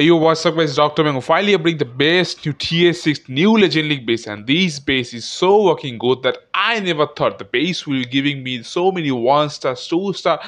Yo, what's up guys, Dr. Mango. Finally I bring the best new TH16 new Legend League base and this base is so working good that I never thought the base will be giving me so many 1 star, 2 star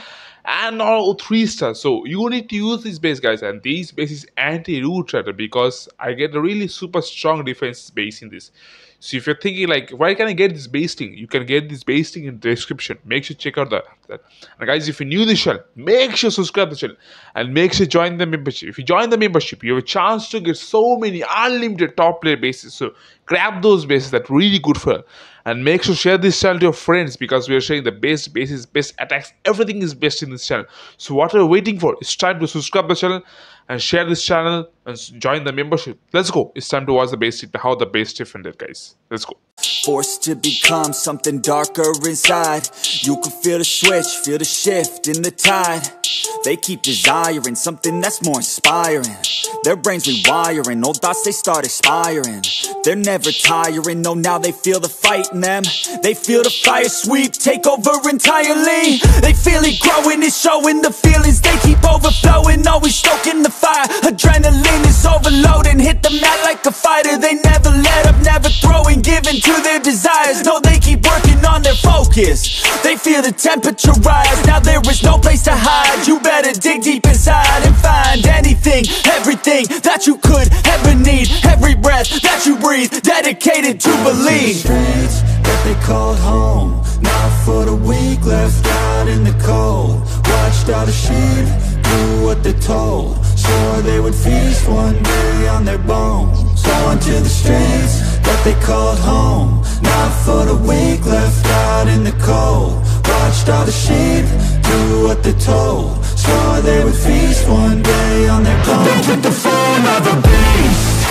and all 3 stars. So you need to use this base guys and this base is anti-root rider because I get a really super strong defense base in this. So if you're thinking like, why can I get this basting? You can get this basting in the description. Make sure check out that. that. And guys, if you're new to the channel, make sure subscribe to the channel and make sure join the membership. If you join the membership, you have a chance to get so many unlimited top player bases. So grab those bases that really good for and make sure to share this channel to your friends because we are sharing the best bases, best attacks, everything is best in this channel. So what are you waiting for? It's time to subscribe the channel and share this channel and join the membership. Let's go. It's time to watch the base how the base defended, guys. Let's go. Forced to become something darker inside You can feel the switch, feel the shift in the tide They keep desiring something that's more inspiring. Their brains rewiring, old thoughts they start expiring. They're never tiring, no now they feel the fight in them. They feel the fire sweep, take over entirely. They feel it growing, it's showing the feelings They keep overflowing, always stoking the fire Adrenaline is overloading, hit the mat like a fighter They never let up, never throwing, giving to their desires. No, they keep working on their focus. They feel the temperature rise Now there is no place to hide You better dig deep inside and find anything Everything that you could ever need. Every breath that you breathe Dedicated to believe. Streets that they called home Not for the weak left out in the cold. Watched all the sheep do what they're told. Swore they would feast one day on their bones. Going to the streets that they called home Not for the weak left out in the cold. Watched all the sheep do what they're told. Swore they would feast one day on their bones They took the form of a beast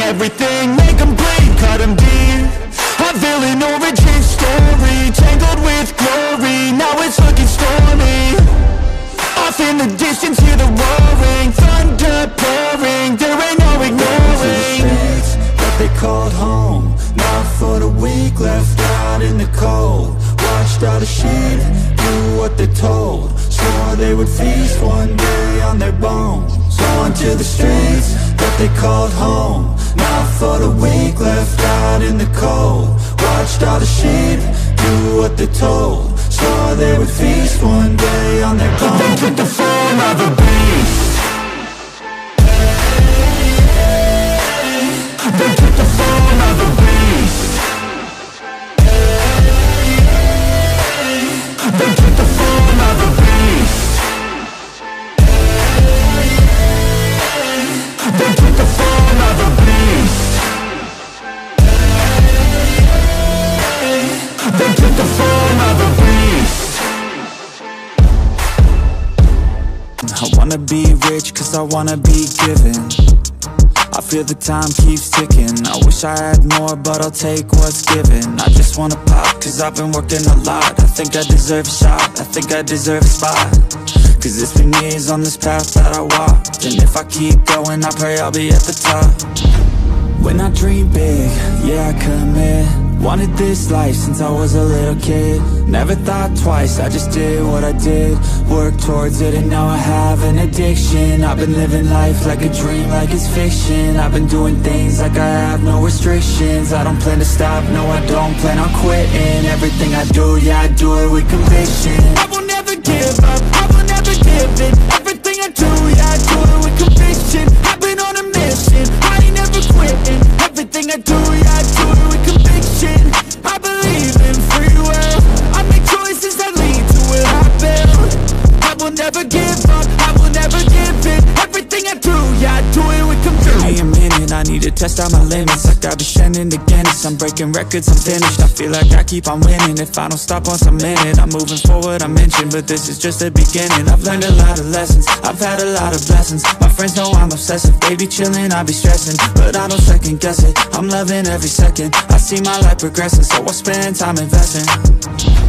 everything Make them bleed, cut them deep. A villain origin story Tangled with glory, now it's looking stormy. Off in the distance, hear the roaring. Thunder pouring, there ain't no ignoring. Streets that they called home. Not for the weak, left out in the cold. Watched all the sheep do what they're told. Swore they would feast one day on their bones. Going to the streets they called home. Not for the weak, left out in the cold. Watched all the sheep do what they're told. Swore they would feast one day on their bones They took the form of a beast wanna be rich cause I wanna be given I feel the time keeps ticking. I wish I had more but I'll take what's given. I just wanna pop cause I've been working a lot. I think I deserve a shot, I think I deserve a spot. Cause it's been years on this path that I walked. And if I keep going I pray I'll be at the top. When I dream big, yeah I commit Wanted this life since I was a little kid. Never thought twice, I just did what I did. Worked towards it and now I have an addiction. I've been living life like a dream, like it's fiction. I've been doing things like I have no restrictions. I don't plan to stop, no I don't plan on quitting. Everything I do, yeah I do it with conviction. I will never give up, I will never give in. Everything I do, yeah I do it with conviction test out my limits. Like I've been shedding the Guinness. I'm breaking records, I'm finished. I feel like I keep on winning. If I don't stop once I'm in it I'm moving forward, I mentioned But this is just the beginning. I've learned a lot of lessons. I've had a lot of blessings. My friends know I'm obsessive. They be chilling, I be stressing. But I don't second guess it. I'm loving every second. I see my life progressing So I spend time investing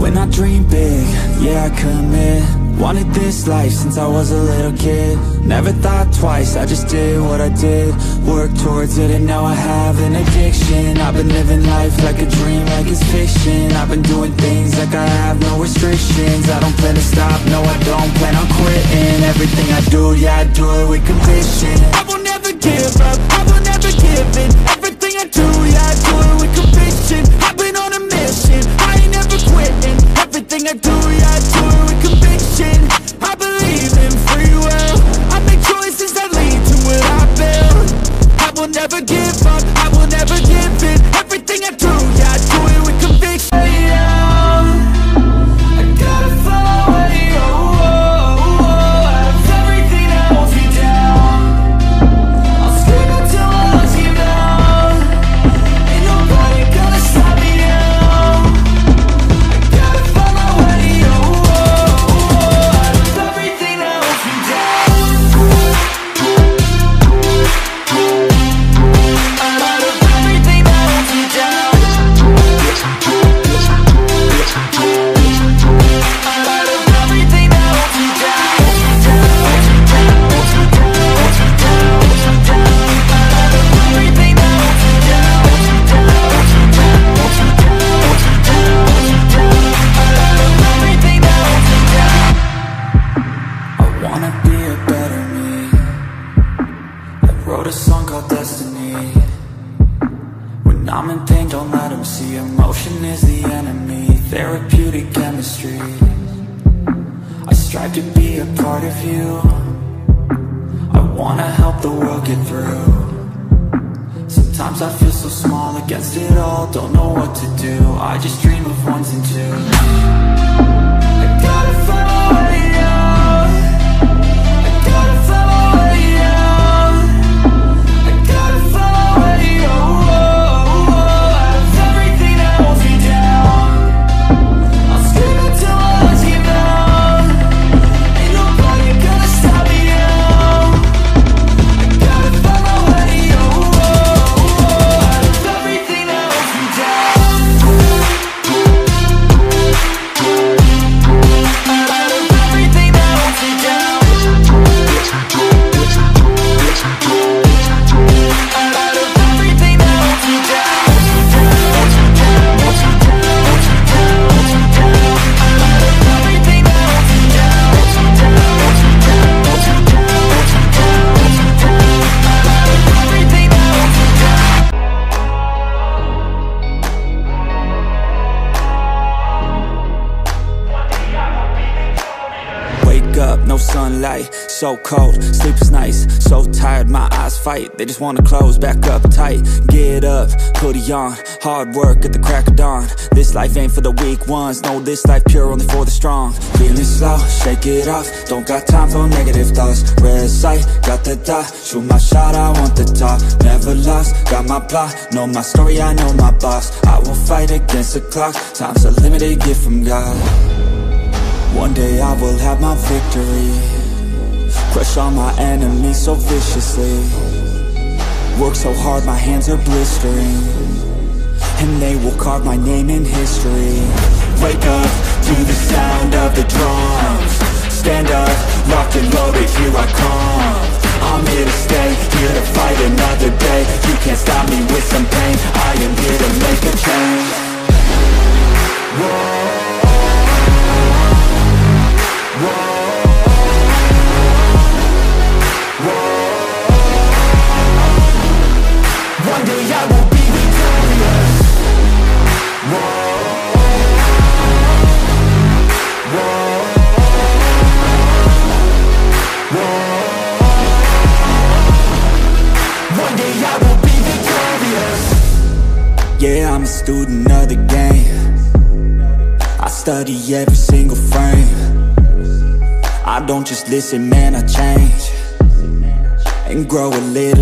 when I dream big, yeah I commit. Wanted this life since I was a little kid. Never thought twice, I just did what I did. Worked towards it and now I have an addiction. I've been living life like a dream, like it's fiction. I've been doing things like I have no restrictions. I don't plan to stop, no I don't plan on quitting. Everything I do, yeah I do it with conviction. I will never give up, I will never give in Yeah do the world get through. Sometimes I feel so small against it all Don't know what to do. I just dream of ones and twos so cold, sleep is nice, so tired, my eyes fight, they just wanna close back up tight, get up, hoodie on, hard work at the crack of dawn, this life ain't for the weak ones, no this life pure only for the strong, feeling slow, shake it off, don't got time for negative thoughts, red sight, got the dot, shoot my shot, I want the top, never lost, got my plot, know my story, I know my boss, I will fight against the clock, time's a limited gift from God. One day I will have my victory Crush all my enemies so viciously. Work so hard my hands are blistering. And they will carve my name in history. Wake up to the sound of the drums. Stand up, locked and loaded, here I come. I'm here to stay, here to fight another day. You can't stop me with some pain. I am here to make a change. Whoa student of the game. I study every single frame. I don't just listen, man, I change and grow a little.